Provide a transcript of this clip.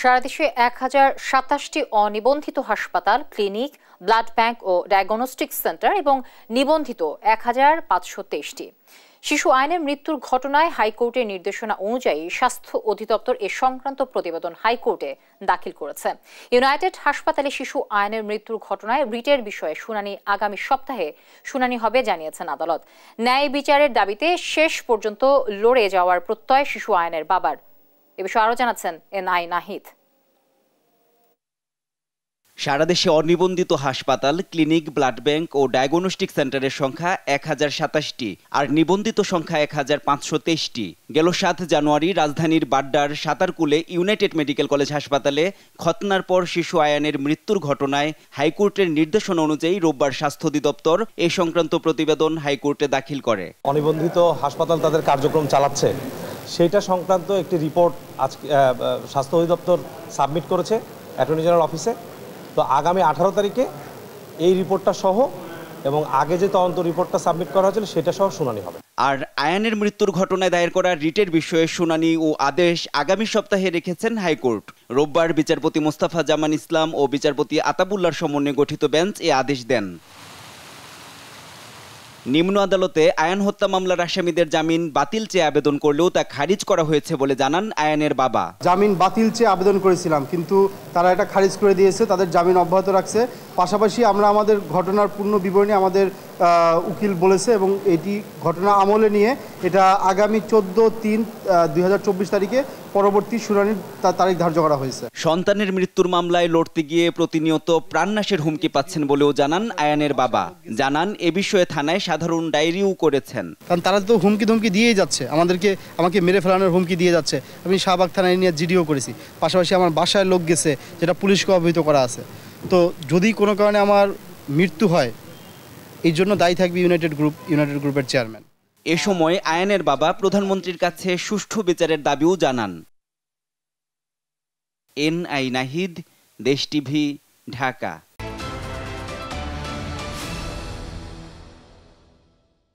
সারা দেশে এক হাজার সাতাশটি অনিবন্ধিত হাসপাতাল, ক্লিনিক, ব্লাড ব্যাংক ও ডায়াগনস্টিক সেন্টার এবং নিবন্ধিত এক হাজার পাঁচশো তেইশটি। শিশু আইনের মৃত্যুর ঘটনায় হাইকোর্টের নির্দেশনা অনুযায়ী স্বাস্থ্য অধিদপ্তর এ সংক্রান্ত প্রতিবেদন হাইকোর্টে দাখিল করেছে। ইউনাইটেড হাসপাতালে শিশু আইনের মৃত্যুর ঘটনায় রিটের বিষয়ে শুনানি আগামী সপ্তাহে শুনানি হবে, জানিয়েছেন আদালত। ন্যায় বিচারের দাবিতে শেষ পর্যন্ত লড়ে যাওয়ার প্রত্যয় শিশু আইনের বাবার। এ বিষয়ে আরও জানাচ্ছেন এন আই নাহিদ। সারা দেশে অনিবন্ধিত হাসপাতাল ক্লিনিক ব্লাড ব্যাংক ও ডায়াগনস্টিক সেন্টারের সংখ্যা এক হাজার সাতাশটি আর নিবন্ধিত সংখ্যা এক হাজার পাঁচশো তেইশটি। গেল সাত জানুয়ারি রাজধানীর বাড্ডার সাঁতারকুলে ইউনাইটেড মেডিকেল কলেজ হাসপাতালে খতনার পর শিশু আয়ানের মৃত্যুর ঘটনায় হাইকোর্টের নির্দেশনা অনুযায়ী রোববার স্বাস্থ্য অধিদপ্তর এ সংক্রান্ত প্রতিবেদন হাইকোর্টে দাখিল করে। অনিবন্ধিত হাসপাতাল তাদের কার্যক্রম চালাচ্ছে। সেইটা সংক্রান্ত একটি রিপোর্ট আজকে স্বাস্থ্য অধিদপ্তর সাবমিট করেছে অ্যাটর্নি জেনারেল অফিসে তো আগামী আঠারো তারিখে এই রিপোর্টটা সহ এবং আগে যে তদন্ত রিপোর্টটা সাবমিট করা হয়েছিল সেটা সহ শুনানি হবে। আর আয়ানের মৃত্যুর ঘটনায় দায়ের করা রিটের বিষয়ে শুনানি ও আদেশ আগামী সপ্তাহে রেখেছেন হাইকোর্ট। রোববার বিচারপতি মোস্তাফা জামান ইসলাম ও বিচারপতি আতাবুল্লার সমন্বয়ে গঠিত বেঞ্চ এ আদেশ দেন। নিম্ন আদালতে আয়ান হত্যা মামলার আসামিদের জামিন বাতিল চেয়ে আবেদন করলেও তা খারিজ করা হয়েছে বলে জানান আয়ানের বাবা। জামিন বাতিল চেয়ে আবেদন করেছিলাম কিন্তু তারা এটা খারিজ করে দিয়েছে তাদের জামিন অব্যাহত রাখছে। পাশাপাশি আমরা আমাদের ঘটনার পূর্ণ বিবরণী আমাদের উকিল বলেছে এবং এটি ঘটনা আমলে নিয়ে এটা আগামী চোদ্দ তিন দুই তারিখে পরবর্তী শুনানির তারিখ ধার্য করা হয়েছে। সন্তানের মৃত্যুর মামলায় লড়তে গিয়ে প্রতিনিয়ত প্রাণনাশের হুমকি পাচ্ছেন বলেও জানান আয়ানের বাবা। জানান এ বিষয়ে থানায় সাধারণ ডায়েরিও করেছেন। কারণ তারা তো হুমকি ধুমকি দিয়েই যাচ্ছে। আমাদেরকে আমাকে মেরে ফেলানোর হুমকি দিয়ে যাচ্ছে। আমি শাহবাগ থানায় নিয়ে জিডিও করেছি। পাশাপাশি আমার বাসায় লোক গেছে যেটা পুলিশকে অবহিত করা আছে। তো যদি কোনো কারণে আমার মৃত্যু হয় এই জন্য দায়ী থাকবে ইউনাইটেড গ্রুপ ইউনাইটেড গ্রুপের চেয়ারম্যান এ সময় আয়ানের বাবা প্রধানমন্ত্রীর কাছে সুষ্ঠু বিচারের দাবিও জানান। এন আই নাহিদ দেশ টিভি ঢাকা।